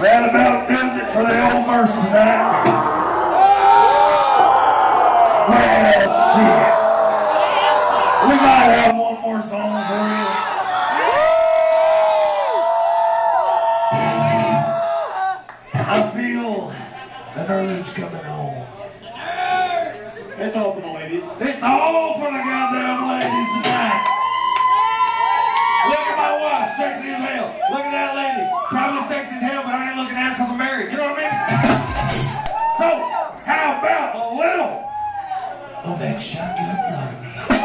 That about does it for the old verse tonight. Well, shit. We might have one more song for you. I feel an urge coming on. It's all for the ladies. It's all for the goddamn ladies tonight. Look at my wife, sexy as hell. Look at that lady. Probably that shotgun side of me?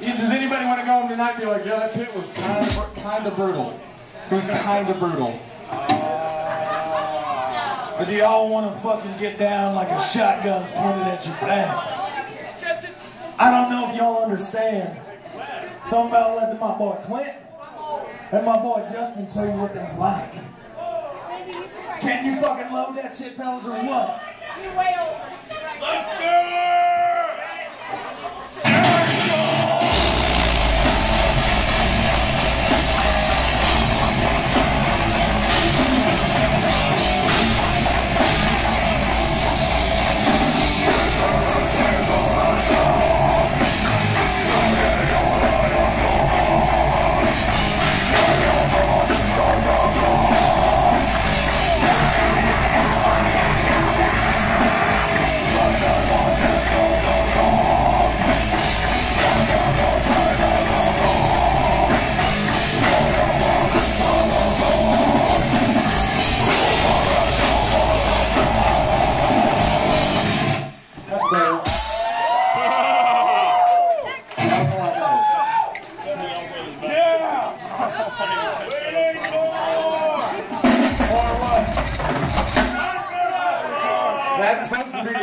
Does anybody want to go home tonight and be like, yeah, that pit was kind of kind of brutal. It was kind of brutal. But do y'all want to fucking get down like a shotgun's pointed at your back? I don't know if y'all understand. So I'm about to let my boy Clint and my boy Justin show you what they's like. Can you fucking love that shit, fellas, or what? Let's go!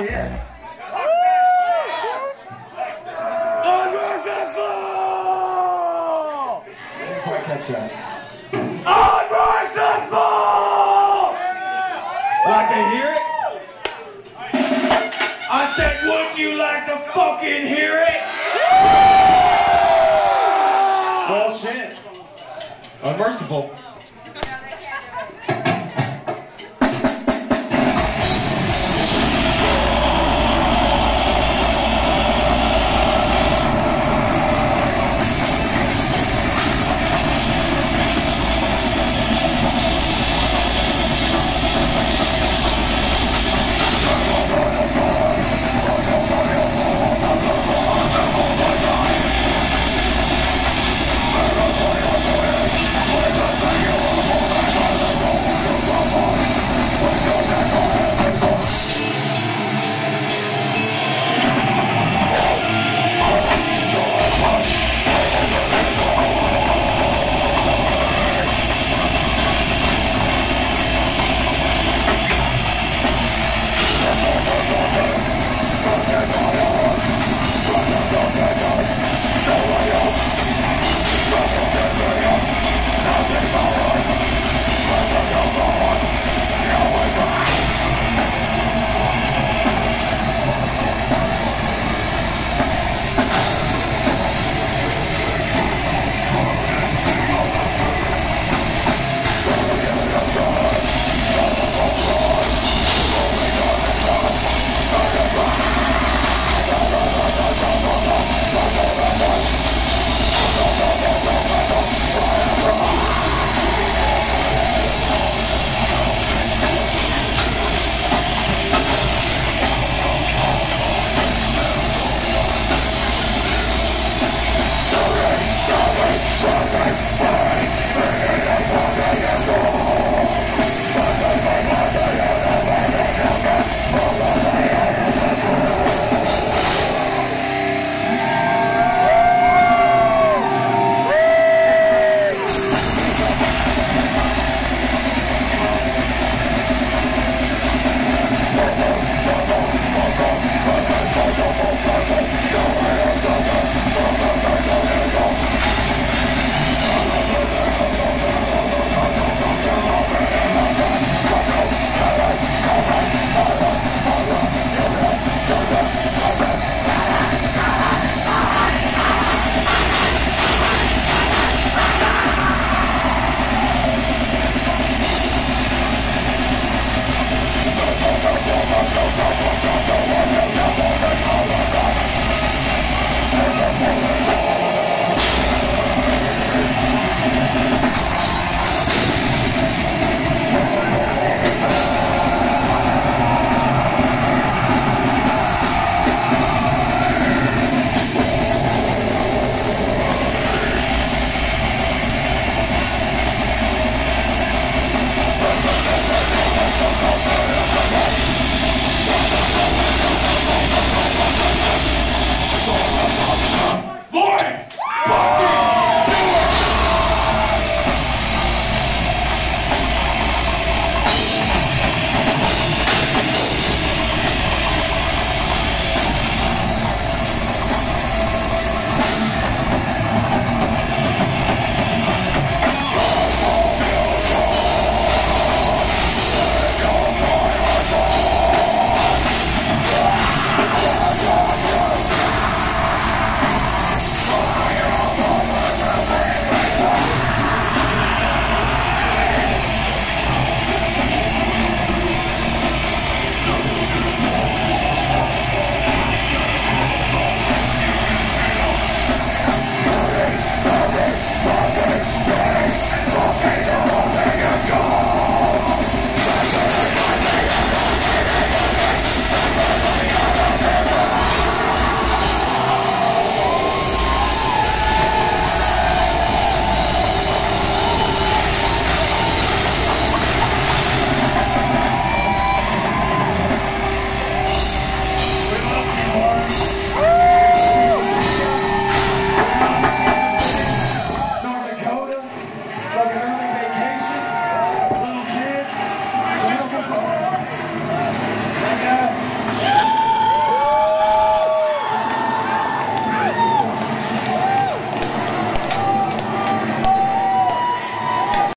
Be. Unmerciful! Like to hear it? I said, would you like to fucking hear it? Unmerciful.